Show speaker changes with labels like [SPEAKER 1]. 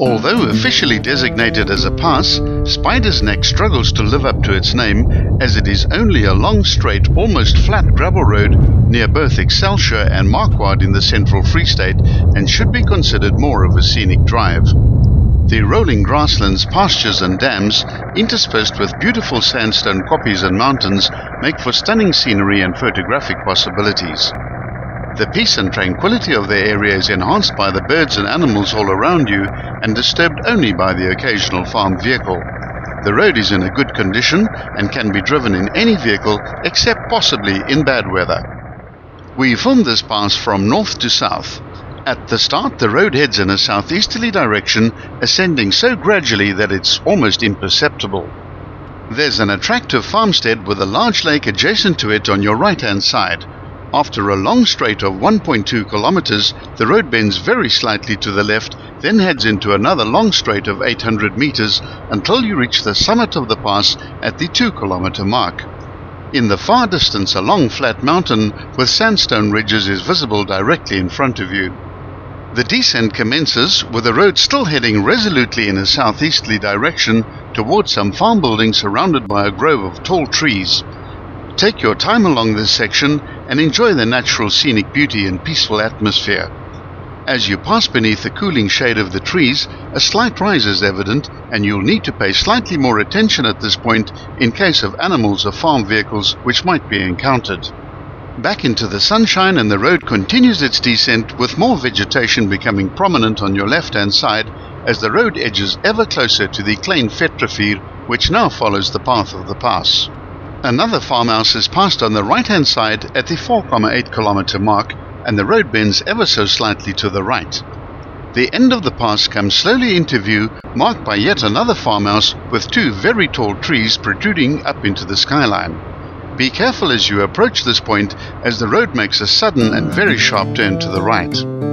[SPEAKER 1] Although officially designated as a pass, Spiders Nek struggles to live up to its name as it is only a long, straight, almost flat gravel road near both Excelsior and Marquard in the central Free State and should be considered more of a scenic drive. The rolling grasslands, pastures and dams, interspersed with beautiful sandstone kopjes and mountains, make for stunning scenery and photographic possibilities. The peace and tranquility of the area is enhanced by the birds and animals all around you and disturbed only by the occasional farm vehicle. The road is in a good condition and can be driven in any vehicle except possibly in bad weather. We filmed this pass from north to south. At the start, the road heads in a southeasterly direction, ascending so gradually that it's almost imperceptible. There's an attractive farmstead with a large lake adjacent to it on your right hand side. After a long straight of 1.2 kilometers, the road bends very slightly to the left, then heads into another long straight of 800 meters until you reach the summit of the pass at the 2 kilometer mark. In the far distance, a long flat mountain with sandstone ridges is visible directly in front of you. The descent commences with the road still heading resolutely in a southeasterly direction towards some farm buildings surrounded by a grove of tall trees. Take your time along this section and enjoy the natural scenic beauty and peaceful atmosphere. As you pass beneath the cooling shade of the trees, a slight rise is evident, and you'll need to pay slightly more attention at this point in case of animals or farm vehicles which might be encountered. Back into the sunshine, and the road continues its descent with more vegetation becoming prominent on your left hand side as the road edges ever closer to the Klein Vetrivier, which now follows the path of the pass. Another farmhouse is passed on the right hand side at the 4.8 kilometer mark, and the road bends ever so slightly to the right. The end of the pass comes slowly into view, marked by yet another farmhouse with two very tall trees protruding up into the skyline. Be careful as you approach this point, as the road makes a sudden and very sharp turn to the right.